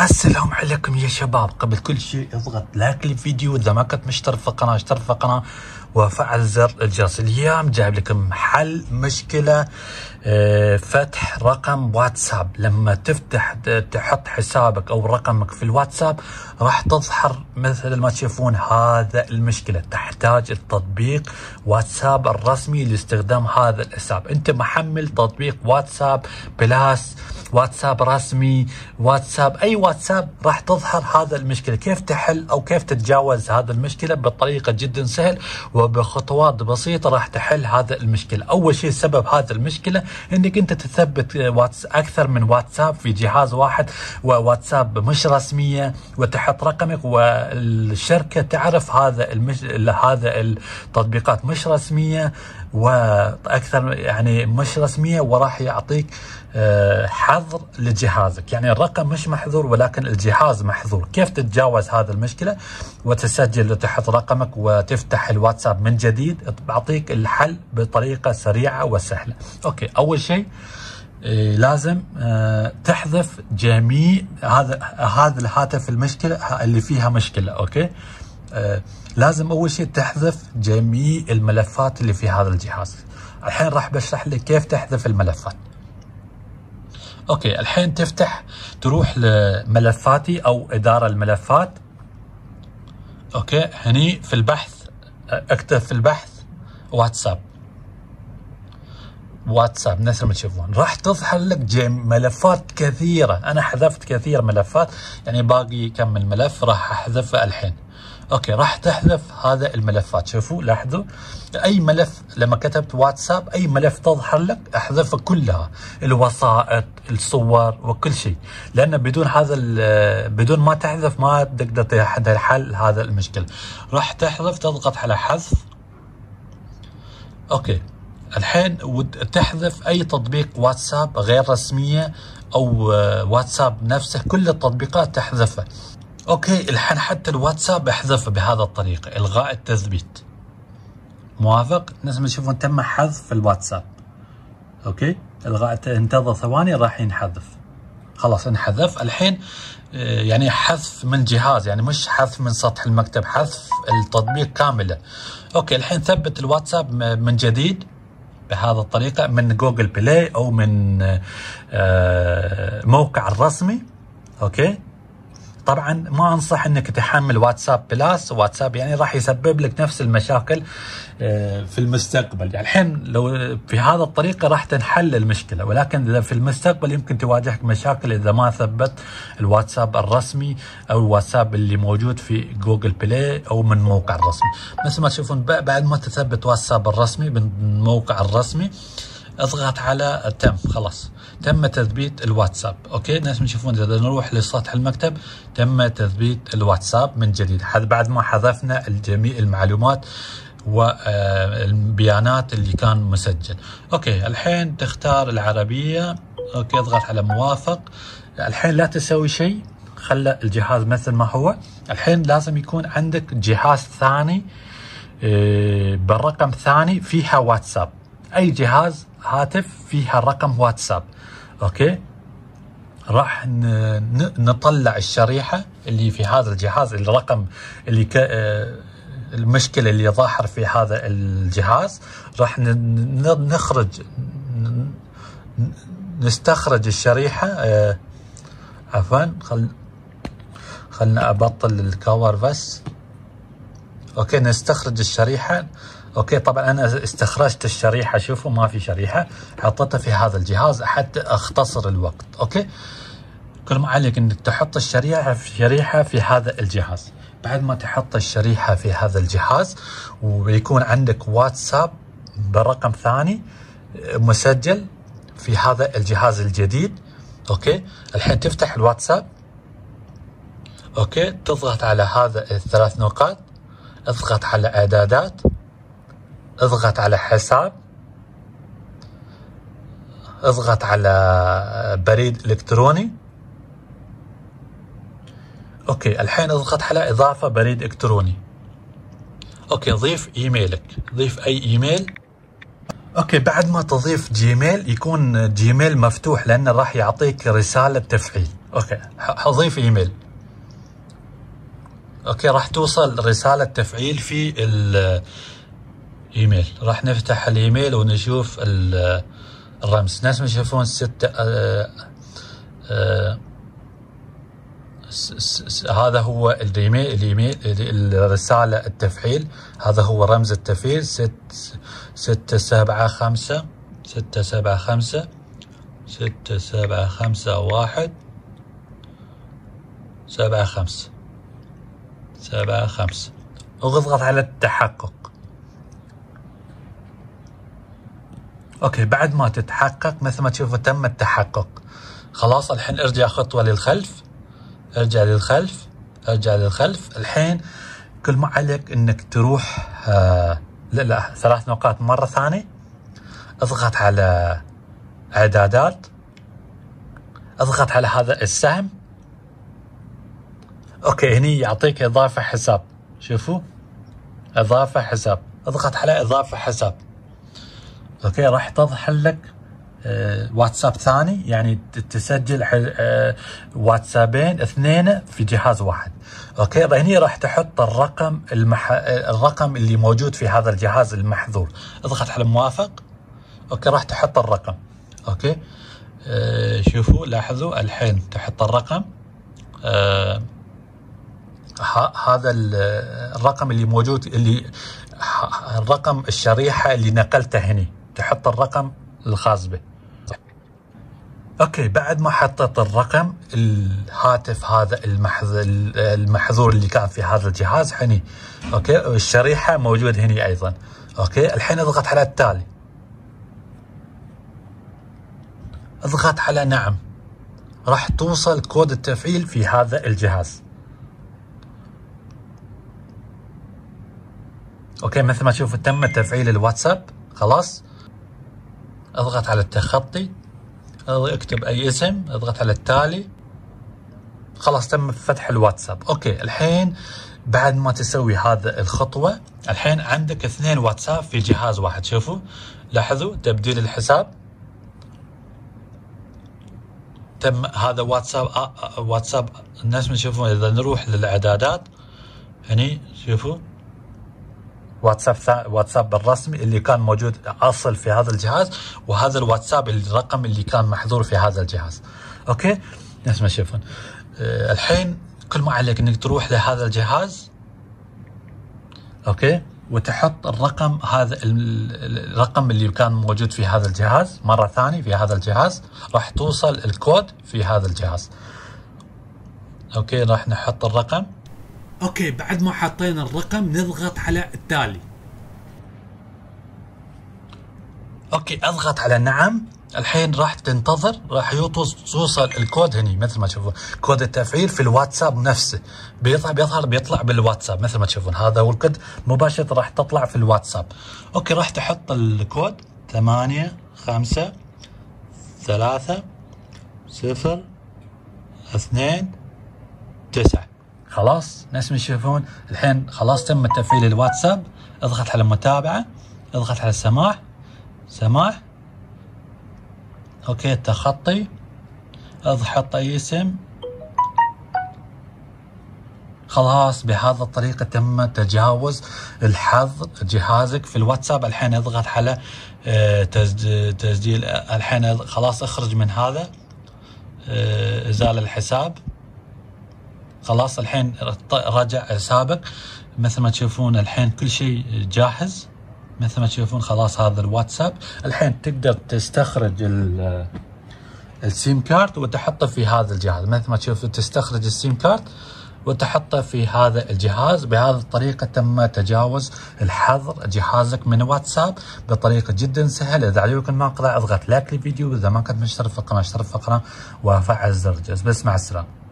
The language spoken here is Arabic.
السلام عليكم يا شباب. قبل كل شيء اضغط لايك للفيديو. إذا ما كنت مشترك في القناة اشترك في القناة. وفعل زر الجرس. اليوم جايب لكم حل مشكلة آه، فتح رقم واتساب. لما تفتح تحط حسابك أو رقمك في الواتساب راح تظهر مثل ما تشوفون هذا المشكلة. تحتاج التطبيق واتساب الرسمي لاستخدام هذا الحساب. أنت محمل تطبيق واتساب plus واتساب رسمي واتساب أي واتساب راح تظهر هذا المشكلة. كيف تحل أو كيف تتجاوز هذا المشكلة؟ بطريقة جدا سهل. وبخطوات بسيطة راح تحل هذا المشكلة. أول شيء سبب هذا المشكلة إنك أنت تثبت واتس أكثر من واتساب في جهاز واحد وواتساب مش رسمية وتحط رقمك والشركة تعرف هذا المش... هذا التطبيقات مش رسمية. وأكثر يعني مش رسمية وراح يعطيك آه، حظر لجهازك. يعني الرقم مش محظور ولكن الجهاز محظور. كيف تتجاوز هذه المشكلة؟ وتسجل وتحط رقمك وتفتح الواتساب من جديد بعطيك الحل بطريقة سريعة وسهلة. okay أول شيء آه، لازم آه، تحذف جميع هذا هذا الهاتف المشكلة اللي فيها مشكلة. okay؟ لازم أول شيء تحذف جميع الملفات اللي في هذا الجهاز. الحين راح بشرح لك كيف تحذف الملفات. okay الحين تفتح تروح لملفاتي أو إدارة الملفات. okay هني في البحث اكتب في البحث واتساب. واتساب نفس ما تشوفون. راح تظهر لك ملفات كثيرة. أنا حذفت كثير ملفات يعني باقي كم من ملف راح أحذفه الحين. okay راح تحذف هذا الملفات. شوفوا لاحظوا أي ملف لما كتبت واتساب أي ملف تظهر لك أحذفه كلها الوسائط الصور وكل شيء. لأن بدون هذا بدون ما تحذف ما تقدر تحل هذا المشكلة راح تحذف تضغط على حذف. okay الحين تحذف أي تطبيق واتساب غير رسمية أو واتساب نفسه كل التطبيقات تحذفه. okay الحين حتى الواتساب احذفه بهذا الطريقة إلغاء التثبيت. موافق؟ نفس ما تشوفون تم حذف الواتساب. okay إلغاء انتظر ثواني راح ينحذف. خلاص انحذف. الحين آه، يعني حذف من جهاز يعني مش حذف من سطح المكتب حذف التطبيق كاملة. okay الحين ثبت الواتساب من جديد بهذا الطريقة من جوجل بلاي أو من آه، موقع الرسمي. okay؟ طبعا ما أنصح إنك تحمل واتساب بلاس. واتساب يعني راح يسبب لك نفس المشاكل آه، في المستقبل. يعني الحين لو في هذا الطريقة راح تنحل المشكلة. ولكن في المستقبل يمكن تواجهك مشاكل إذا ما ثبت الواتساب الرسمي أو الواتساب اللي موجود في جوجل بلاي أو من موقع الرسمي. مثل ما تشوفون بعد ما تثبت واتساب الرسمي من الموقع الرسمي اضغط على تم خلاص. تم تثبيت الواتساب okay؟ نفس ما تشوفون إذا نروح لسطح المكتب تم تثبيت الواتساب من جديد. بعد ما حذفنا جميع المعلومات والبيانات اللي كان مسجل. okay الحين تختار العربية okay؟ اضغط على موافق. الحين لا تسوي شيء خلى الجهاز مثل ما هو. الحين لازم يكون عندك جهاز ثاني آه، بالرقم ثاني فيها واتساب. أي جهاز هاتف فيها رقم واتساب أوكي؟ راح نطلع الشريحة اللي في هذا الجهاز الرقم اللي ك... آه، المشكلة اللي ظاهر في هذا الجهاز. راح نخرج نستخرج الشريحة آه، عفوا خل خلنا أبطل ال cover بس. okay نستخرج الشريحة. okay طبعا أنا استخرجت الشريحة شوفوا ما في شريحة. حطيتها في هذا الجهاز حتى أختصر الوقت okay؟ كل ما عليك إنك تحط الشريحة في شريحة في هذا الجهاز. بعد ما تحط الشريحة في هذا الجهاز ويكون عندك واتساب برقم ثاني مسجل في هذا الجهاز الجديد okay؟ الحين تفتح الواتساب okay؟ تضغط على هذا الثلاث نقاط اضغط على إعدادات. اضغط على حساب اضغط على بريد إلكتروني. okay الحين اضغط على إضافة بريد إلكتروني. okay ضيف إيميلك. ضيف أي إيميل. okay بعد ما تضيف جيميل يكون جيميل مفتوح لأنه راح يعطيك رسالة تفعيل. okay حضيف إيميل. okay راح توصل رسالة تفعيل في الايميل راح نفتح الإيميل ونشوف الرمز. نفس ما تشوفون ستة آه آه هذا هو الايميل الايميل الرسالة التفعيل. هذا هو رمز التفعيل. ست ستة سبعة خمسة. ستة سبعة خمسة. ستة سبعة خمسة واحد. سبعة خمسة. سبعة خمسة. واضغط على التحقق. okay بعد ما تتحقق مثل ما تشوفوا تم التحقق. خلاص الحين ارجع خطوة للخلف. ارجع للخلف ارجع للخلف. الحين كل ما عليك إنك تروح آه لا لا ثلاث نقاط مرة ثانية. أضغط على إعدادات. أضغط على هذا السهم. أوكي هني يعطيك إضافة حساب. شوفوا إضافة حساب. أضغط على إضافة حساب. okay راح تظهر لك آه، واتساب ثاني يعني تسجل آه، واتسابين اثنين في جهاز واحد. okay هني راح تحط الرقم المح... الرقم اللي موجود في هذا الجهاز المحظور. اضغط على موافق okay راح تحط الرقم. okay؟ آه شوفوا لاحظوا الحين تحط الرقم. آه هذا الرقم اللي موجود اللي الرقم الشريحة اللي نقلته هني. تحط الرقم الخاص به. okay بعد ما حطيت الرقم الهاتف هذا المحظور اللي كان في هذا الجهاز هني. okay الشريحة موجود هني أيضا. okay الحين أضغط على التالي. أضغط على نعم. راح توصل كود التفعيل في هذا الجهاز. okay مثل ما تشوفوا تم تفعيل الواتساب. خلاص؟ أضغط على التخطي أكتب أي اسم أضغط على التالي. خلاص تم فتح الواتساب. okay الحين بعد ما تسوي هذا الخطوة الحين عندك اثنين واتساب في جهاز واحد. شوفوا لاحظوا تبديل الحساب. تم هذا واتساب آه آه واتساب الناس يشوفون إذا نروح للإعدادات. هني شوفوا. واتساب واتساب الرسمي اللي كان موجود أصل في هذا الجهاز وهذا الواتساب الرقم اللي كان محظور في هذا الجهاز. Okay؟ نفس ما تشوفون أه الحين كل ما عليك إنك تروح لهذا الجهاز okay؟ وتحط الرقم هذا الرقم اللي كان موجود في هذا الجهاز مرة ثانية في هذا الجهاز راح توصل الكود في هذا الجهاز. Okay؟ راح نحط الرقم. Okay بعد ما حطينا الرقم نضغط على التالي. Okay اضغط على نعم. الحين راح تنتظر راح يوصل الكود هني مثل ما تشوفون. كود التفعيل في الواتساب نفسه. بيطلع بيظهر بيطلع بالواتساب مثل ما تشوفون. هذا هو مباشرة راح تطلع في الواتساب. Okay راح تحط الكود. ثمانية خمسة ثلاثة صفر اثنين تسعة. خلاص ناس يشوفون الحين خلاص تم تفعيل الواتساب. اضغط على متابعة اضغط على السماح سماح أوكي تخطي اضغط أي اسم. خلاص بهذا الطريقة تم تجاوز الحظ جهازك في الواتساب. الحين اضغط على آه، تسجيل. الحين خلاص اخرج من هذا. آه، ازالة الحساب. خلاص الحين رجع حسابك مثل ما تشوفون الحين كل شيء جاهز مثل ما تشوفون خلاص هذا الواتساب. الحين تقدر تستخرج ال SIM card وتحطه في هذا الجهاز. مثل ما تشوف تستخرج ال SIM card وتحطه في هذا الجهاز. بهذه الطريقة تم تجاوز الحظر جهازك من واتساب بطريقة جدا سهلة. إذا عجبك المقطع أضغط لايك للفيديو. إذا ما كنت مشترك في القناة اشترك في القناة وفعل زر الجرس بس مع السلامة.